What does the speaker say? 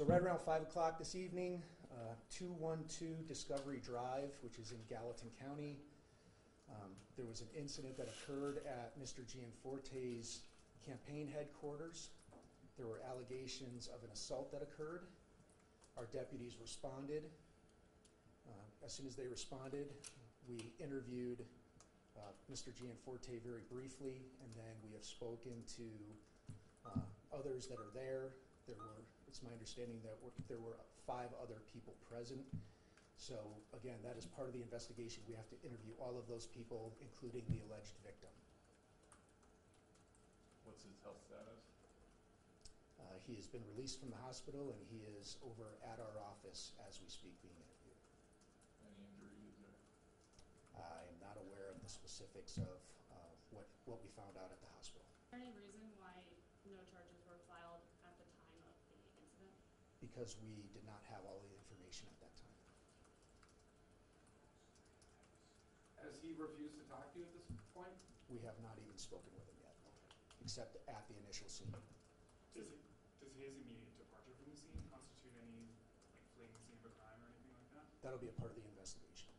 So right around 5 o'clock this evening, uh, 212 Discovery Drive, which is in Gallatin County, um, there was an incident that occurred at Mr. Gianforte's campaign headquarters. There were allegations of an assault that occurred. Our deputies responded. Uh, As soon as they responded, we interviewed uh, Mr. Gianforte very briefly, and then we have spoken to uh, others that are there. There were, it's my understanding that were- there were five other people present. So again, that is part of the investigation. We have to interview all of those people, including the alleged victim. What's his health status? Uh, He has been released from the hospital, and he is over at our office as we speak being interviewed. Any injuries or? I am not aware of the specifics of uh, what, what we found out at the hospital, Is there any reason why no charges were filed at the time of the incident? Because we did not have all the information at that time. Has he refused to talk to you at this point? We have not even spoken with him yet, except at the initial scene. Does, it, does his immediate departure from the scene constitute any, like, fleeing the scene of a crime or anything like that? That'll be a part of the investigation.